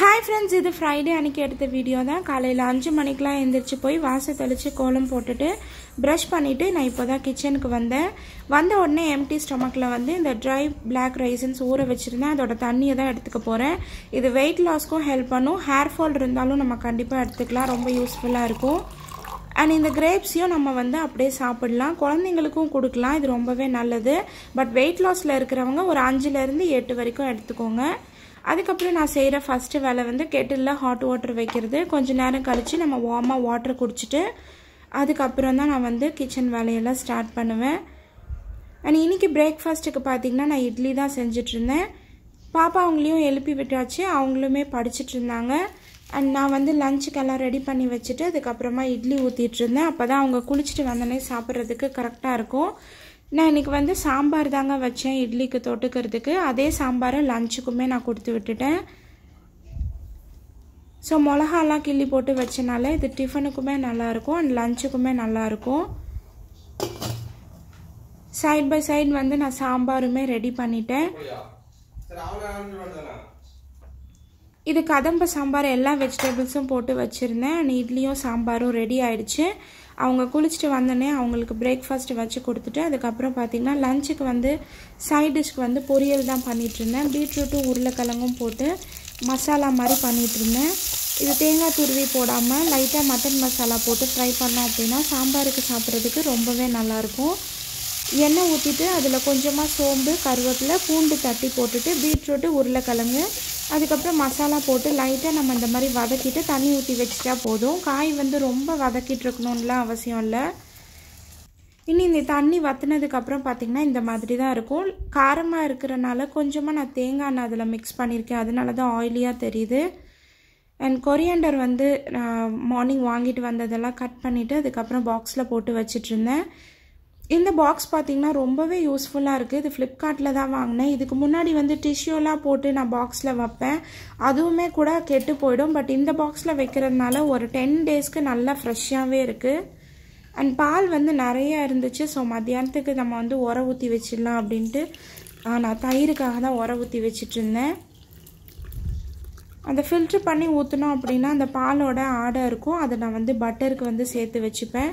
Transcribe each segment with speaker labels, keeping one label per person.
Speaker 1: Hi friends இது Friday அன்னைக்கு எடுத்த வீடியோ தான். காலையில் அஞ்சு மணிக்கெலாம் எழுந்திரிச்சு போய் வாசல் தெளித்து கோலம் போட்டுட்டு ப்ரஷ் பண்ணிவிட்டு நான் இப்போ தான் கிச்சனுக்கு வந்தேன். வந்த உடனே எம்டி ஸ்டொமக்கில் வந்து இந்த ட்ரை பிளாக் ரைசன்ஸ் ஊற வச்சுருந்தேன். அதோட தண்ணியை தான் எடுத்துக்க போகிறேன் இது வெயிட் லாஸ்க்கும் ஹெல்ப் பண்ணும். ஹேர் ஃபால் இருந்தாலும் நம்ம கண்டிப்பாக எடுத்துக்கலாம். ரொம்ப யூஸ்ஃபுல்லாக இருக்கும். அண்ட் இந்த கிரேப்ஸையும் நம்ம வந்து அப்படியே சாப்பிடலாம். குழந்தைங்களுக்கும் கொடுக்கலாம். இது ரொம்பவே நல்லது. பட் வெயிட் லாஸில் இருக்கிறவங்க ஒரு அஞ்சுலேருந்து எட்டு வரைக்கும் எடுத்துக்கோங்க. அதுக்கப்புறம் நான் செய்கிற ஃபஸ்ட்டு வேலை வந்து கெட்டிலில் ஹாட் வாட்டர் வைக்கிறது. கொஞ்ச நேரம் கழித்து நம்ம வார்மாக வாட்டர் குடிச்சிட்டு அதுக்கப்புறம் தான் நான் வந்து கிச்சன் வேலையெல்லாம் ஸ்டார்ட் பண்ணுவேன். அண்ட் இன்றைக்கி பிரேக்ஃபாஸ்ட்டுக்கு பார்த்திங்கன்னா நான் இட்லி தான் செஞ்சிட்ருந்தேன். பாப்பா அவங்களையும் எழுப்பி விட்டாச்சு. அவங்களுமே படிச்சுட்டு இருந்தாங்க. அண்ட் நான் வந்து லஞ்சுக்கெல்லாம் ரெடி பண்ணி வச்சுட்டு அதுக்கப்புறமா இட்லி ஊற்றிட்டு இருந்தேன். அப்போ தான் அவங்க குளிச்சுட்டு வந்தோடனே சாப்பிட்றதுக்கு கரெக்டாக இருக்கும். நான் இன்றைக்கி வந்து சாம்பார் தாங்க வச்சேன் இட்லிக்கு தொட்டுக்கிறதுக்கு. அதே சாம்பாரை லஞ்சுக்குமே நான் கொடுத்து விட்டுட்டேன். ஸோ மிளகாலாம் கிள்ளி போட்டு வச்சனால இது டிஃபனுக்குமே நல்லாயிருக்கும் அண்ட் லஞ்சுக்குமே நல்லாயிருக்கும். சைட் பை சைடு வந்து நான் சாம்பாருமே ரெடி பண்ணிட்டேன். இது கதம்ப சாம்பார் எல்லா வெஜிடபிள்ஸும் போட்டு வச்சுருந்தேன் அண்ட் இட்லியும் சாம்பாரும் ரெடி ஆயிடுச்சு. அவங்க குளிச்சுட்டு வந்தோடனே அவங்களுக்கு பிரேக்ஃபாஸ்ட் வச்சு கொடுத்துட்டு அதுக்கப்புறம் பார்த்திங்கன்னா லஞ்சுக்கு வந்து சைட் டிஷ்க்கு வந்து பொரியல் தான் பண்ணிகிட்ருந்தேன் பீட்ரூட்டும் உருளைக்கிழங்கும் போட்டு மசாலா மாதிரி பண்ணிகிட்ருந்தேன் இது தேங்காய் துருவி போடாமல் லைட்டாக மட்டன் மசாலா போட்டு ஃப்ரை பண்ணோம் அப்படின்னா சாம்பாருக்கு சாப்பிட்றதுக்கு ரொம்பவே நல்லாயிருக்கும். எண்ணெய் ஊற்றிட்டு அதில் கொஞ்சமாக சோம்பு கருவேப்பிலை பூண்டு தட்டி போட்டுட்டு பீட்ரூட்டு உருளைக்கிழங்கு அதுக்கப்புறம் மசாலா போட்டு லைட்டாக நம்ம இந்த மாதிரி வதக்கிட்டு தண்ணி ஊற்றி வச்சுட்டா போதும். காய் வந்து ரொம்ப வதக்கிட்டு இருக்கணும்லாம் அவசியம் இல்லை. இனி இந்த தண்ணி வத்தினதுக்கப்புறம் பார்த்திங்கன்னா இந்த மாதிரி தான் இருக்கும். காரமாக இருக்கிறனால கொஞ்சமாக நான் தேங்காய் எண்ணெய் அதில் மிக்ஸ் பண்ணியிருக்கேன் அதனால தான் ஆயிலியாக தெரியுது. அண்ட் கொரியண்டர் வந்து நான் மார்னிங் வாங்கிட்டு வந்ததெல்லாம் கட் பண்ணிவிட்டு அதுக்கப்புறம் பாக்ஸில் போட்டு வச்சிட்ருந்தேன் இந்த பாக்ஸ் பார்த்திங்கன்னா ரொம்பவே யூஸ்ஃபுல்லாக இருக்குது இது ஃப்ளிப்கார்ட்டில் தான் வாங்கினேன். இதுக்கு முன்னாடி வந்து டிஷ்யூலாம் போட்டு நான் பாக்ஸில் வைப்பேன். அதுவுமே கூட கெட்டு போயிடும். பட் இந்த பாக்ஸில் வைக்கிறதுனால ஒரு டென் டேஸ்க்கு நல்லா ஃப்ரெஷ்ஷாகவே இருக்குது அண்ட் பால் வந்து நிறைய இருந்துச்சு. ஸோ மத்தியானத்துக்கு நம்ம வந்து உர ஊற்றி வச்சிடலாம் அப்படின்ட்டு நான் தயிருக்காக தான் உர ஊற்றி வச்சிட்டு இருந்தேன். அந்த ஃபில்ட்ரு பண்ணி ஊற்றினோம் அப்படின்னா அந்த பாலோட ஆடை இருக்கும். அதை நான் வந்து பட்டருக்கு வந்து சேர்த்து வச்சுப்பேன்.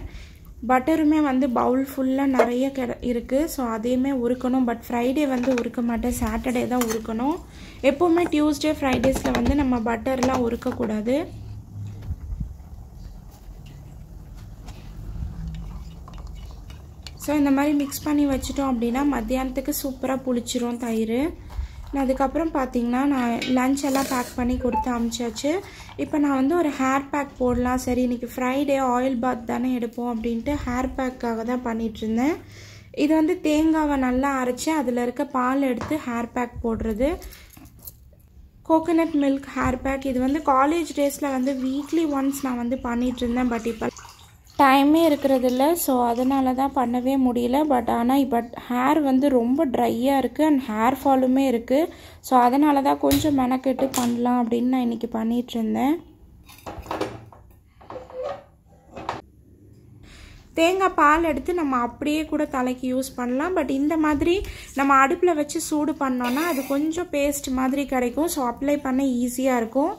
Speaker 1: பட்டருமே வந்து பவுல் ஃபுல்லாக நிறைய கெ இருக்குது ஸோ அதையுமே உருக்கணும். பட் ஃப்ரைடே வந்து உருக்க மாட்டேன். சாட்டர்டே தான் உருக்கணும். எப்போவுமே டியூஸ்டே ஃப்ரைடேஸில் வந்து நம்ம பட்டர்லாம் உருக்கக்கூடாது. ஸோ இந்த மாதிரி மிக்ஸ் பண்ணி வச்சிட்டோம் அப்படின்னா மத்தியானத்துக்கு சூப்பராக புளிச்சிரும் தயிர். அதுக்கப்புறம் பார்த்தீங்கன்னா நான் லஞ்ச் எல்லாம் பேக் பண்ணி கொடுத்து அமுச்சாச்சு. இப்போ நான் வந்து ஒரு ஹேர் பேக் போடலாம். சரி இன்றைக்கி ஃப்ரைடே ஆயில் பாத் தானே எடுப்போம் அப்படின்ட்டு ஹேர் பேக்காக தான் பண்ணிகிட்ருந்தேன் இது வந்து தேங்காவை நல்லா அரைச்சி அதில் இருக்க பால் எடுத்து ஹேர் பேக் போடுறது. கோகோனட் மில்க் ஹேர் பேக் இது வந்து காலேஜ் டேஸில் வந்து வீக்லி ஒன்ஸ் நான் வந்து பண்ணிகிட்டு இருந்தேன் பட் இப்போ டைமே இருக்கிறதில்ல ஸோ அதனால தான் பண்ணவே முடியல. பட் ஆனால் பட் ஹேர் வந்து ரொம்ப ட்ரையாக இருக்குது அண்ட் ஹேர் ஃபாலுமே இருக்குது ஸோ அதனால தான் கொஞ்சம் மெனக்கெட்டு பண்ணலாம் அப்படின்னு நான் இன்றைக்கி பண்ணிகிட்ருந்தேன் தேங்காய் பால் எடுத்து நம்ம அப்படியே கூட தலைக்கு யூஸ் பண்ணலாம். பட் இந்த மாதிரி நம்ம அடுப்பில் வச்சு சூடு பண்ணோன்னா அது கொஞ்சம் பேஸ்ட் மாதிரி கிடைக்கும். ஸோ அப்ளை பண்ண ஈஸியாக இருக்கும்.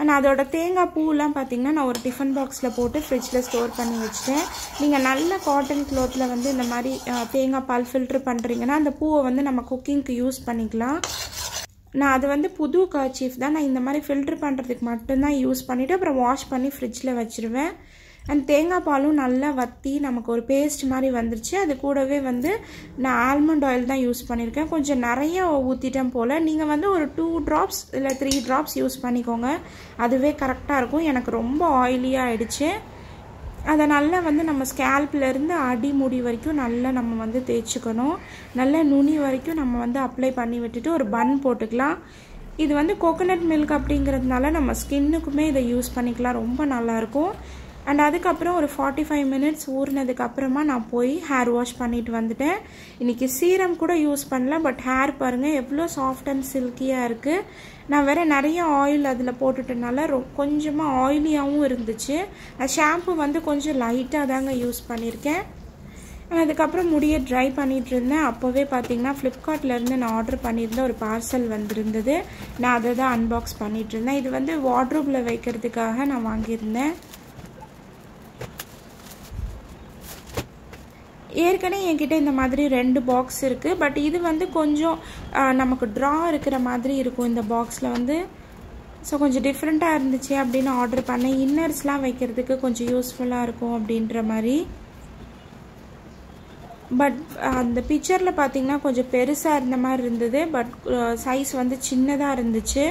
Speaker 1: அண்ட் அதோட தேங்காய் பூவெலாம் பார்த்திங்கன்னா நான் ஒரு டிஃபன் பாக்ஸில் போட்டு ஃப்ரிட்ஜில் ஸ்டோர் பண்ணி வச்சுட்டேன். நீங்கள் நல்ல காட்டன் க்ளோத்தில் வந்து இந்த மாதிரி தேங்காய் பால் ஃபில்ட்ரு பண்ணுறீங்கன்னா அந்த பூவை வந்து நம்ம குக்கிங்க்கு யூஸ் பண்ணிக்கலாம். நான் அது வந்து புது கர்ச்சீஃப் தான். நான் இந்த மாதிரி ஃபில்ட்ரு பண்ணுறதுக்கு மட்டும்தான் யூஸ் பண்ணிவிட்டு அப்புறம் வாஷ் பண்ணி ஃப்ரிட்ஜில் வச்சுருவேன். அண்ட் தேங்காய் பாலும் நல்லா வற்றி நமக்கு ஒரு பேஸ்ட் மாதிரி வந்துருச்சு. அது கூடவே வந்து நான் ஆல்மண்ட் ஆயில் தான் யூஸ் பண்ணியிருக்கேன் கொஞ்சம் நிறைய ஊற்றிட்டேன் போல். நீங்கள் வந்து ஒரு டூ ட்ராப்ஸ் இல்லை த்ரீ ட்ராப்ஸ் யூஸ் பண்ணிக்கோங்க. அதுவே கரெக்டாக இருக்கும். எனக்கு ரொம்ப ஆயிலியாக ஆயிடுச்சு. அதை நல்லா வந்து நம்ம ஸ்கேல்ப்லேருந்து அடி முடி வரைக்கும் நல்லா நம்ம வந்து தேய்ச்சிக்கணும். நல்ல நுனி வரைக்கும் நம்ம வந்து அப்ளை பண்ணி விட்டுட்டு ஒரு பன் போட்டுக்கலாம். இது வந்து கோகோனட் மில்க் அப்படிங்கிறதுனால நம்ம ஸ்கின்னுக்குமே இதை யூஸ் பண்ணிக்கலாம். ரொம்ப நல்லாயிருக்கும் அண்ட் அதுக்கப்புறம் ஒரு ஃபார்ட்டி ஃபைவ் மினிட்ஸ் ஊறினதுக்கு அப்புறமா நான் போய் ஹேர் வாஷ் பண்ணிட்டு வந்துட்டேன். இன்றைக்கி சீரம் கூட யூஸ் பண்ணல பட் ஹேர் பாருங்கள் எவ்வளோ சாஃப்ட் அண்ட் சில்கியாக இருக்குது நான் வேறு நிறைய ஆயில் அதில் போட்டுட்டனால ரொ கொஞ்சமாக ஆயிலியாகவும் இருந்துச்சு. நான் ஷாம்பு வந்து கொஞ்சம் லைட்டாக தாங்க யூஸ் பண்ணியிருக்கேன் அதுக்கப்புறம் முடியை ட்ரை பண்ணிகிட்டு இருந்தேன். அப்போவே பார்த்தீங்கன்னா ஃப்ளிப்கார்ட்லேருந்து நான் ஆர்டர் பண்ணியிருந்த ஒரு பார்சல் வந்திருந்தது. நான் அதை தான் அன்பாக்ஸ் பண்ணிகிட்டு இருந்தேன். இது வந்து வாட்ரூப்பில் வைக்கிறதுக்காக நான் வாங்கியிருந்தேன். ஏற்கனவே என்கிட்ட இந்த மாதிரி ரெண்டு பாக்ஸ் இருக்குது பட் இது வந்து கொஞ்சம் நமக்கு ட்ரா இருக்கிற மாதிரி இருக்கும் இந்த பாக்ஸில் வந்து. ஸோ கொஞ்சம் டிஃப்ரெண்ட்டாக இருந்துச்சு அப்படின்னு ஆர்டர் பண்ணேன். இன்னர்ஸ்லாம் வைக்கிறதுக்கு கொஞ்சம் யூஸ்ஃபுல்லாக இருக்கும் அப்படின்ற மாதிரி. பட் அந்த பிக்சரில் பார்த்தீங்கன்னா கொஞ்சம் பெருசாக இருந்த மாதிரி இருந்தது. பட் சைஸ் வந்து சின்னதாக இருந்துச்சு.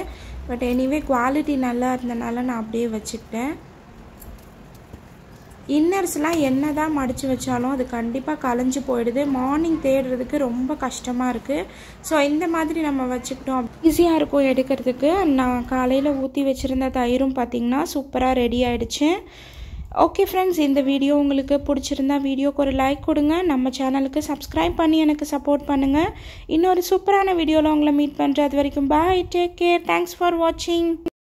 Speaker 1: பட் எனிவே குவாலிட்டி நல்லா இருந்தனால நான் அப்படியே வச்சுக்கிட்டேன். இன்னர்ஸ்லாம் என்ன தான் மடித்து வச்சாலும் அது கண்டிப்பாக கலைஞ்சு போயிடுது. மார்னிங் தேடுறதுக்கு ரொம்ப கஷ்டமாக இருக்குது ஸோ இந்த மாதிரி நம்ம வச்சுக்கிட்டோம். ஈஸியாக இருக்கும் எடுக்கிறதுக்கு. நான் காலையில் ஊற்றி வச்சுருந்த தயிரும் பார்த்திங்கன்னா சூப்பராக ரெடி ஆகிடுச்சு ஓகே ஃப்ரெண்ட்ஸ் இந்த வீடியோ உங்களுக்கு பிடிச்சிருந்தா வீடியோக்கு ஒரு லைக் கொடுங்க. நம்ம சேனலுக்கு சப்ஸ்கிரைப் பண்ணி எனக்கு சப்போர்ட் பண்ணுங்கள் இன்னொரு சூப்பரான வீடியோவில் உங்களை மீட் பண்ணுறது வரைக்கும் bye take care thanks for வாட்சிங்